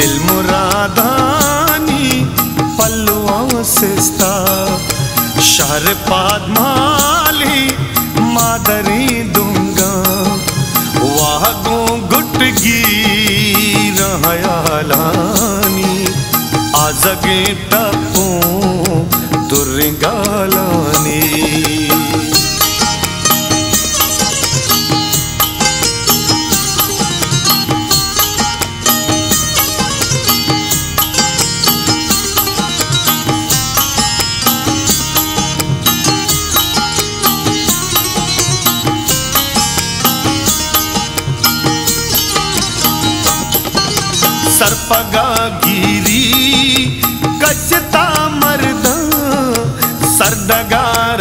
मुरादानी पल्लुओं सिस्ता शहर पादमाली मादरी दूँगा। वाह गुटगी रहयालानी आजगे टपो दुर्गालानी पगा गिरी, कचता मर्द, सरदगार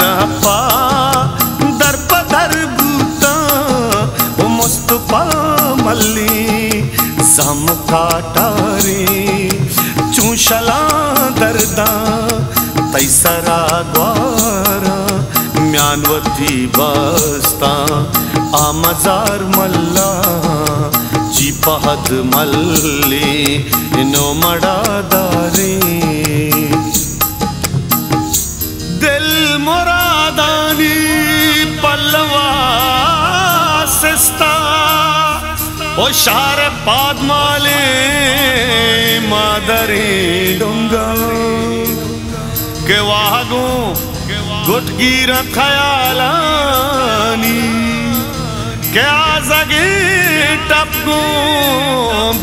दर्प दर बूता मुस्तफ़ा मल्ली, सम काटारे चूशला दर्दा तैसरा द्वारा म्यानवती बस्ता, आमजार मल्ला। पहद मल्ले नो मडादारे दिल मुरादानी पल्लवा सिस्ता। ओ शार पादमाले मादरे डुंगा के वागू गुटगीर खयालानी। क्या जगे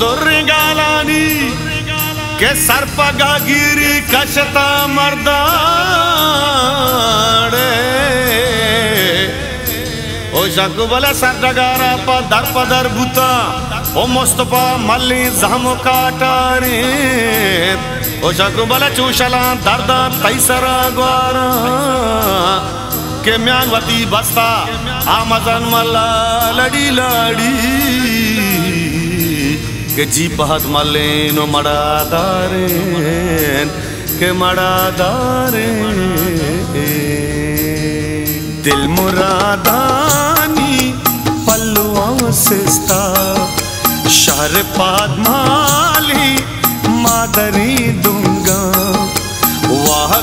दुर्गालानी के सर्पगा गिरी कशता मर्दाड़े। ओ शकुबल सरडगार दर पदर बुता ओ मुस्तफ़ा मल्ली जामो काटारे ओ शकुबल चूशला दर्द तैसरा ग्वारा, के म्यांगवती बस्ता, आमजन मल्ला लड़ी लड़ी। के जी पहत मल्ले नो मड़ा दारे के मड़ा दारे दिल मुरादानी पल्लुओं सिस्ता शहर पादमाली मादरी दूँगा। वाह